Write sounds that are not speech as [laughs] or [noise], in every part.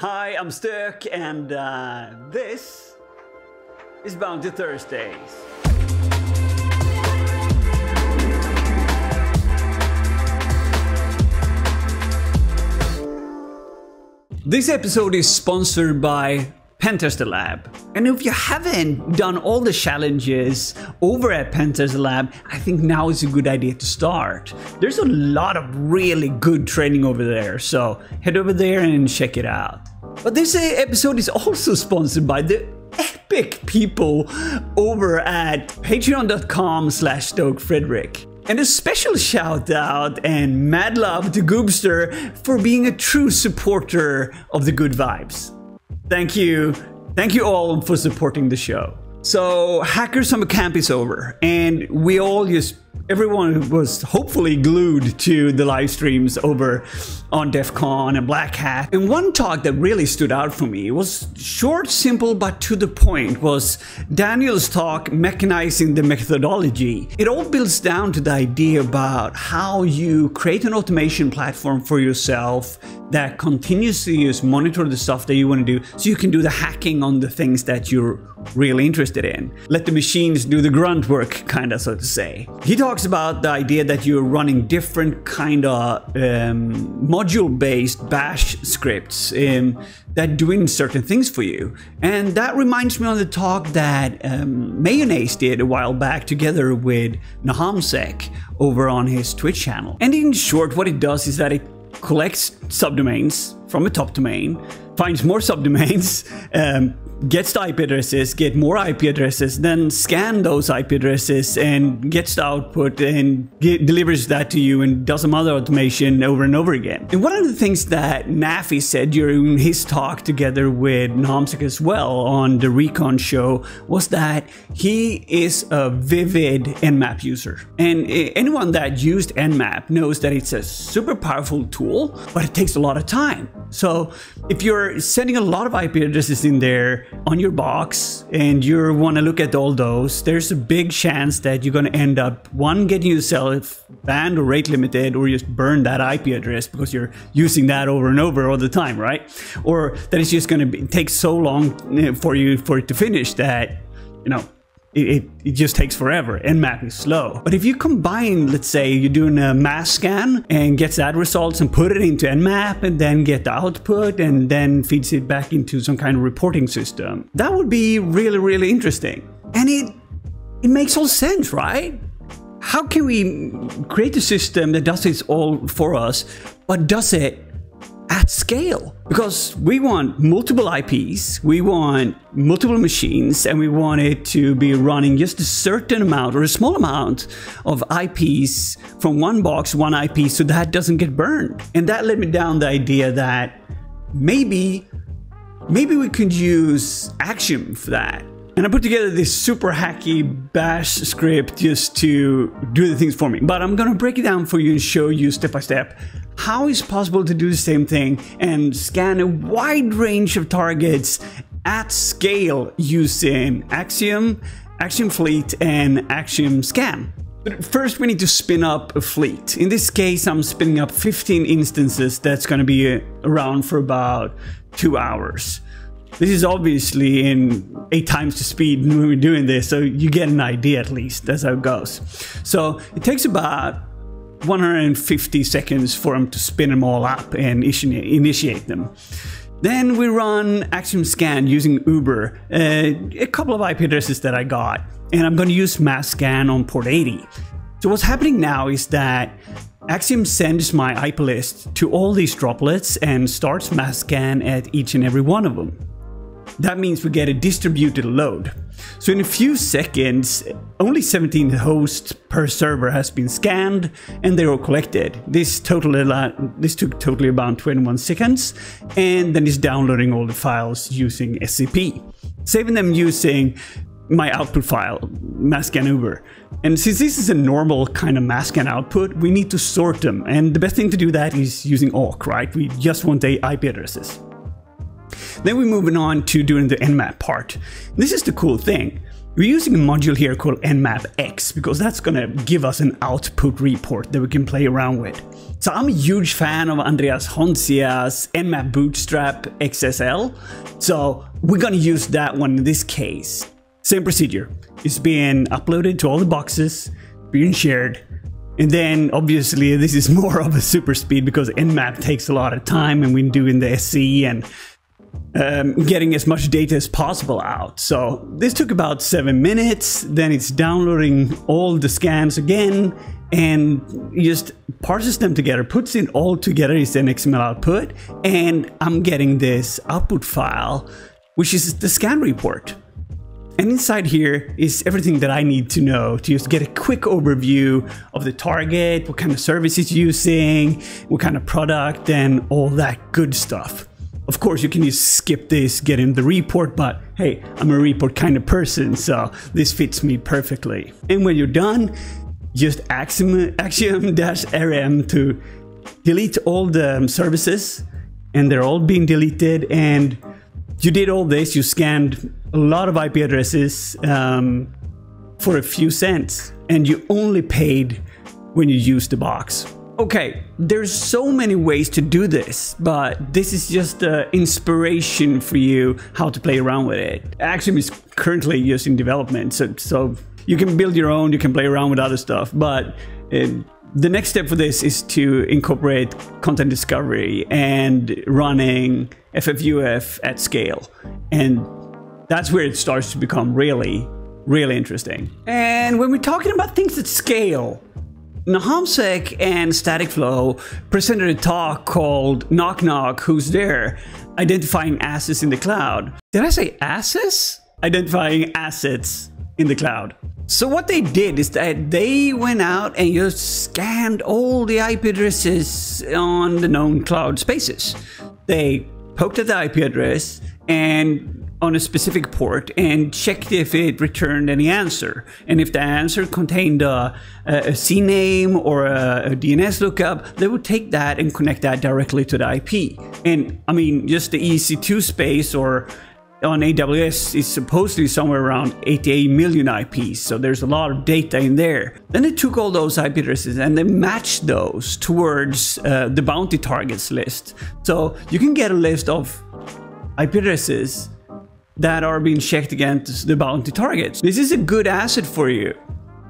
Hi, I'm Stök, and uh, this is Bounty Thursdays. This episode is sponsored by Pentester Lab. And if you haven't done all the challenges over at Pentester Lab, I think now is a good idea to start. There's a lot of really good training over there, so head over there and check it out. But this episode is also sponsored by the epic people over at patreon.com slash stokfredrik. And a special shout out and mad love to Goobster for being a true supporter of the good vibes. Thank you. Thank you all for supporting the show. So, Hacker Summer Camp is over, and we all just everyone was hopefully glued to the live streams over on DEF CON and Black Hat. And one talk that really stood out for me was short, simple, but to the point was Daniel's talk, Mechanizing the Methodology. It all builds down to the idea about how you create an automation platform for yourself that continuously just monitor the stuff that you want to do so you can do the hacking on the things that you're really interested in. Let the machines do the grunt work, kind of so to say. He talks about the idea that you're running different kind of um, module-based bash scripts um, that doing certain things for you. And that reminds me of the talk that um, Mayonnaise did a while back together with NahamSec over on his Twitch channel. And in short, what it does is that it collects subdomains from a top domain, finds more [laughs] subdomains, um, gets the IP addresses, get more IP addresses, then scan those IP addresses and gets the output and get, delivers that to you and does some other automation over and over again. And one of the things that Naffy said during his talk together with NahamSec as well on the Recon show was that he is a vivid Nmap user. And anyone that used Nmap knows that it's a super powerful tool, but it takes a lot of time. So if you're sending a lot of IP addresses in there on your box and you want to look at all those, there's a big chance that you're going to end up one getting yourself banned or rate limited or just burn that IP address because you're using that over and over all the time, right? Or that it's just going to take so long eh, for you for it to finish that you know it, it, just takes forever. Nmap is slow. But if you combine, let's say you're doing a masscan and gets that results and put it into Nmap and then get the output and then feeds it back into some kind of reporting system, that would be really, really interesting. And it, it makes all sense, right? How can we create a system that does this all for us, but does it at scale because we want multiple IPs, we want multiple machines, and we want it to be running just a certain amount or a small amount of IPs from one box, one IP, so that doesn't get burned. And that led me down the idea that maybe, maybe we could use Axiom for that. And I put together this super hacky bash script just to do the things for me. But I'm gonna break it down for you and show you step by step how it's possible to do the same thing and scan a wide range of targets at scale using Axiom, Axiom Fleet, and Axiom Scan. But first we need to spin up a fleet. In this case, I'm spinning up 15 instances that's going to be uh, around for about two hours. This is obviously in eight times the speed when we're doing this, so you get an idea at least. That's how it goes. So it takes about 150 seconds for them to spin them all up and initiate them. Then we run Axiom Scan using Uber, uh, a couple of IP addresses that I got, and I'm going to use masscan on port 80. So what's happening now is that Axiom sends my IP list to all these droplets and starts masscan at each and every one of them. That means we get a distributed load. So in a few seconds, only 17 hosts per server has been scanned and they're collected. This totally this took totally about 21 seconds and then it's downloading all the files using SCP. Saving them using my output file, masscan Uber. And since this is a normal kind of masscan output, we need to sort them. And the best thing to do that is using awk, right? We just want the IP addresses. Then we're moving on to doing the Nmap part. This is the cool thing. We're using a module here called nmapx because that's gonna give us an output report that we can play around with. So I'm a huge fan of Andreas Hontzia's Nmap Bootstrap XSL, so we're gonna use that one in this case. Same procedure. It's being uploaded to all the boxes, being shared, and then obviously this is [laughs] more of a super speed because Nmap takes a lot of time and we're doing the SE and um, getting as much data as possible out. So this took about seven minutes. Then it's downloading all the scans again and just parses them together, puts it all together as an XML output. And I'm getting this output file, which is the scan report. And inside here is everything that I need to know to just get a quick overview of the target, what kind of service it's using, what kind of product, and all that good stuff. Of course, you can just skip this, get in the report, but hey, I'm a report kind of person, so this fits me perfectly. And when you're done, just axiom-rm [laughs] to delete all the services, and they're all being deleted, and you did all this, you scanned a lot of IP addresses um, for a few cents, and you only paid when you used the box. Okay, there's so many ways to do this, but this is just the inspiration for you how to play around with it. Axiom is currently just in development, so, so you can build your own, you can play around with other stuff, but it, the next step for this is to incorporate content discovery and running FFUF at scale. And that's where it starts to become really, really interesting. And when we're talking about things at scale, Nahamsec and StaticFlow presented a talk called Knock Knock, Who's There? Identifying Assets in the Cloud. Did I say assets? Identifying assets in the cloud. So what they did is that they went out and just scanned all the IP addresses on the known cloud spaces. They poked at the IP address and on a specific port and checked if it returned any answer. And if the answer contained a, a CNAME or a, a, DNS lookup, they would take that and connect that directly to the IP. And I mean, just the EC2 space or on AWS is supposedly somewhere around 88 million IPs, so there's a lot of data in there. Then they took all those IP addresses and they matched those towards uh, the bounty targets list. So you can get a list of IP addresses that are being checked against the bounty targets. This is a good asset for you.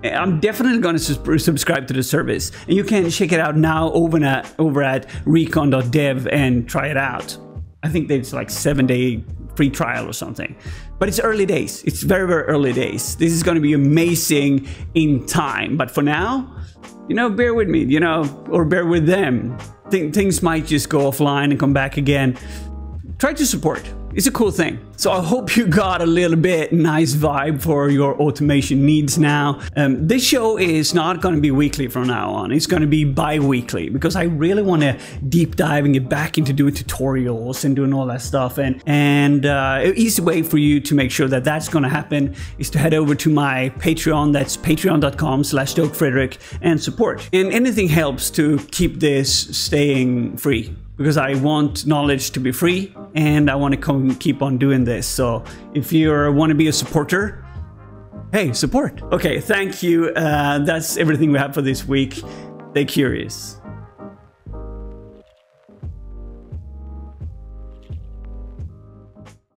I'm definitely going to subscribe to the service and you can check it out now over at, over at recon.dev and try it out. I think there's like seven day free trial or something. But it's early days. It's very, very early days. This is going to be amazing in time. But for now, you know, bear with me, you know, or bear with them. Th things might just go offline and come back again. Try to support. It's a cool thing. So I hope you got a little bit nice vibe for your automation needs now. Um, this show is not going to be weekly from now on. It's going to be bi-weekly because I really want to deep dive and get back into doing tutorials and doing all that stuff. And and uh, an easy way for you to make sure that that's going to happen is to head over to my Patreon. That's patreon.com slash Frederick and support. And anything helps to keep this staying free because I want knowledge to be free and I want to keep on doing this. So if you want to be a supporter, hey, support. Okay, thank you. Uh, that's everything we have for this week. Stay curious.